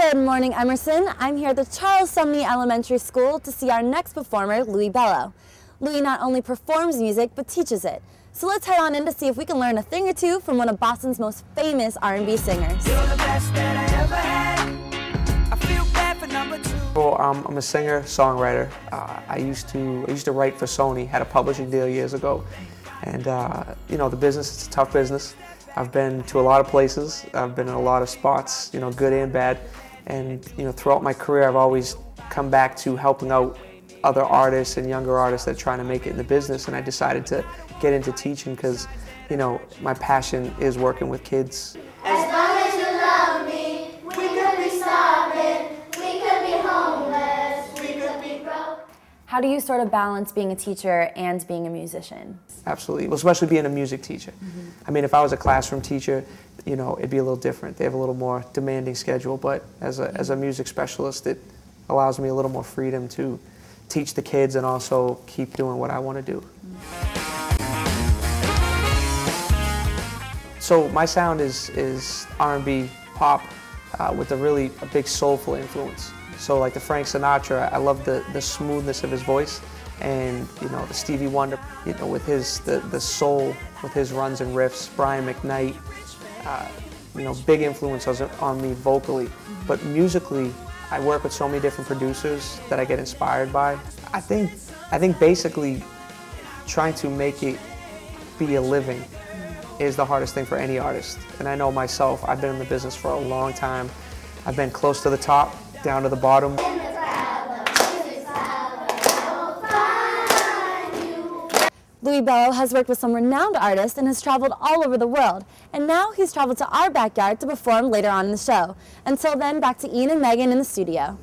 Good morning, Emerson. I'm here at the Charles Sumner Elementary School to see our next performer, Louie Bello. Louie not only performs music, but teaches it. So let's head on in to see if we can learn a thing or two from one of Boston's most famous R&B singers. Well, um, I'm a singer, songwriter. Uh, I used to I used to write for Sony. Had a publishing deal years ago, and uh, you know the business. It's a tough business. I've been to a lot of places. I've been in a lot of spots, you know, good and bad. And you know, throughout my career, I've always come back to helping out other artists and younger artists that are trying to make it in the business. And I decided to get into teaching because, you know, my passion is working with kids. As long as you love me, we could be starving, we could be homeless, we could be broke. How do you sort of balance being a teacher and being a musician? Absolutely, well, especially being a music teacher. Mm -hmm. I mean, if I was a classroom teacher, you know, it'd be a little different. They have a little more demanding schedule, but as a, as a music specialist, it allows me a little more freedom to teach the kids and also keep doing what I want to do. So my sound is, is R&B pop uh, with a really a big soulful influence. So like the Frank Sinatra, I love the, the smoothness of his voice and you know the Stevie Wonder, you know with his the, the soul, with his runs and riffs. Brian McKnight, uh, you know big influence on me vocally, but musically I work with so many different producers that I get inspired by. I think I think basically trying to make it be a living is the hardest thing for any artist. And I know myself, I've been in the business for a long time. I've been close to the top, down to the bottom. Louie Bello has worked with some renowned artists and has traveled all over the world. And now he's traveled to our backyard to perform later on in the show. Until then, back to Ian and Megan in the studio.